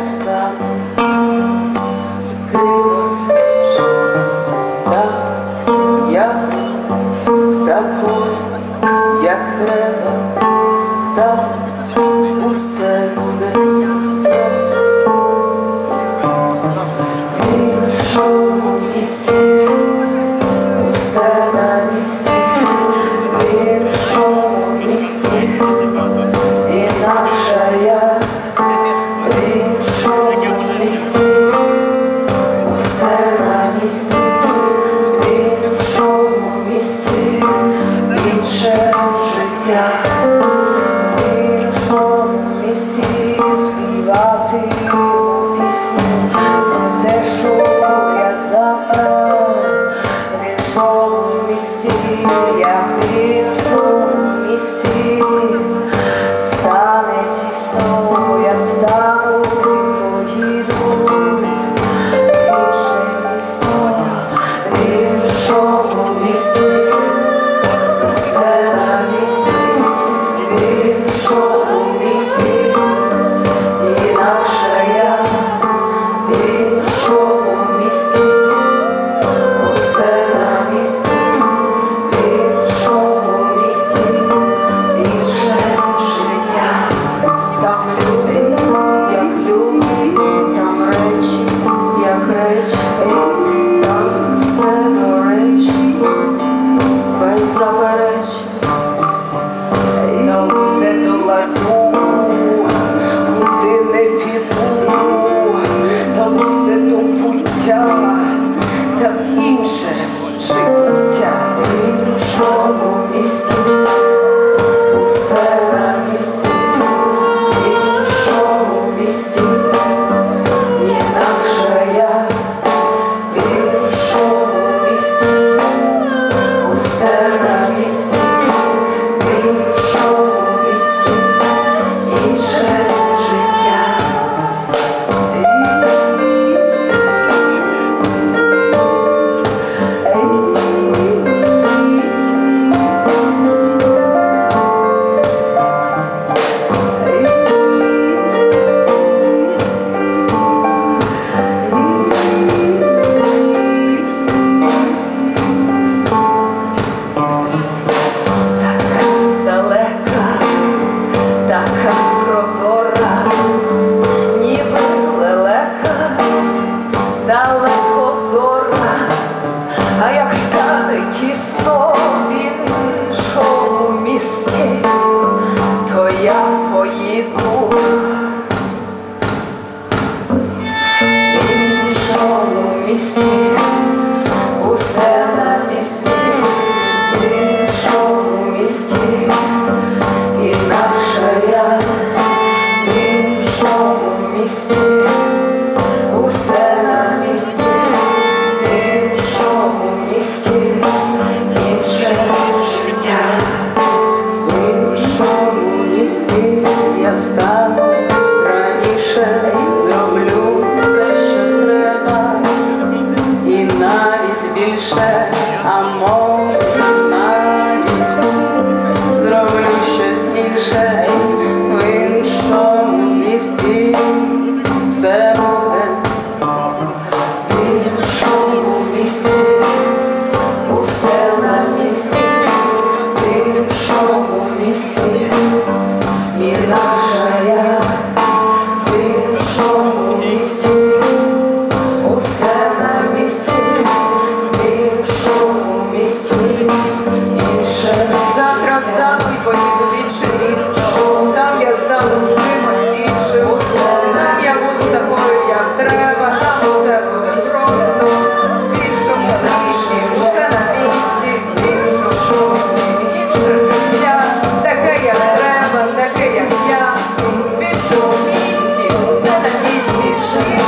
хреста, криво свіж, так, як як треба, так усе. у місті, як він Я встану show.